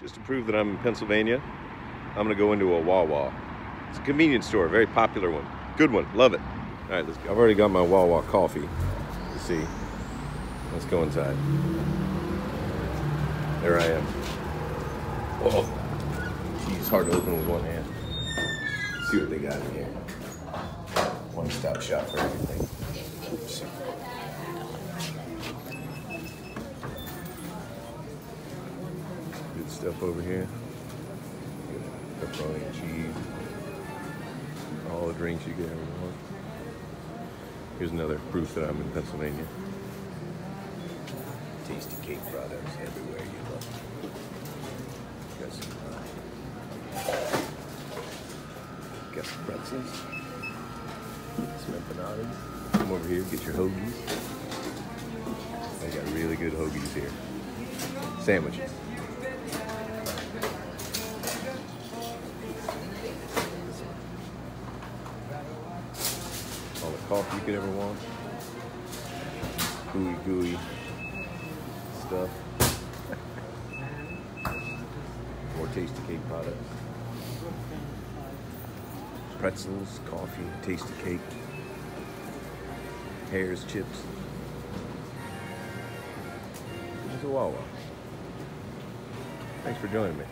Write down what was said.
just to prove that I'm in Pennsylvania, I'm gonna go into a Wawa. It's a convenience store, very popular one. Good one, love it. All right, let's go. I've already got my Wawa coffee. Let's see. Let's go inside. There I am. Oh, geez, hard to open with one hand. Let's see what they got in here. One-stop shop for everything. Good stuff over here. Pepperoni and cheese. All the drinks you could ever want. Here's another proof that I'm in Pennsylvania. Tasty cake products everywhere you look. Got some, uh, got some pretzels. Some empanadas. Come over here, get your hoagies. They got really good hoagies here. Sandwiches. All the coffee you could ever want. Gooey gooey stuff. More Tastykake products. Pretzels, coffee, tasty cake. Herr's, chips. There's a Wawa. Thanks for joining me.